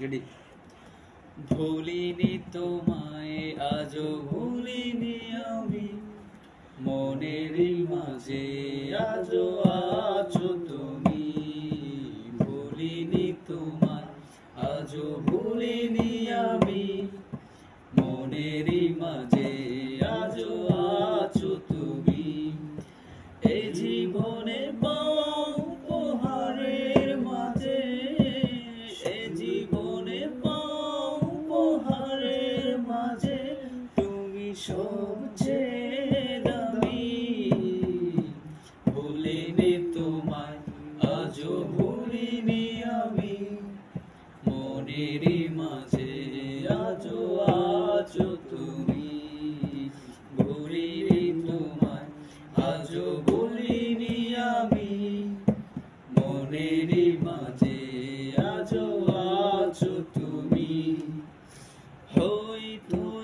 Ready. ভুলিনি তোমায়, আজও ভুলিনি আমি। মনের মাঝে আজও আছো তুমি। ভুলিনি তোমায়, আজও ভুলিনি আমি। মনের মাঝে আজও সবচেয়ে মাঝে আজও তুমি। ভুলিনি তোমায়, আজও ভুলিনি আমি। মনের মাঝে আজও তুমি। হয়তো একদিন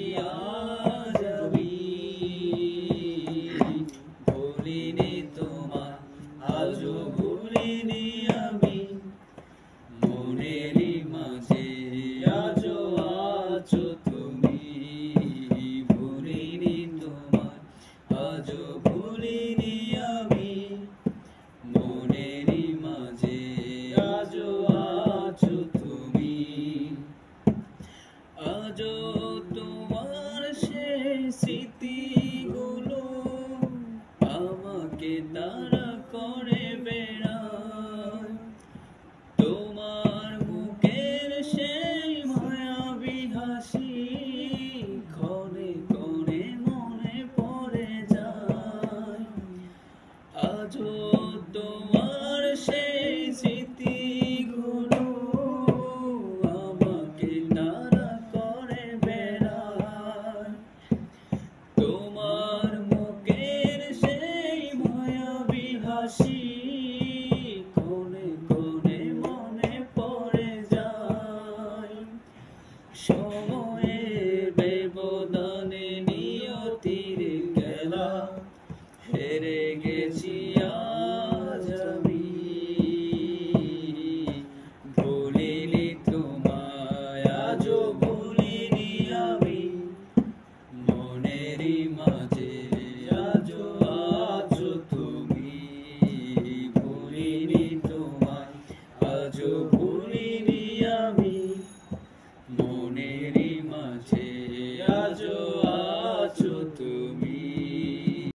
আজও ভুলিনি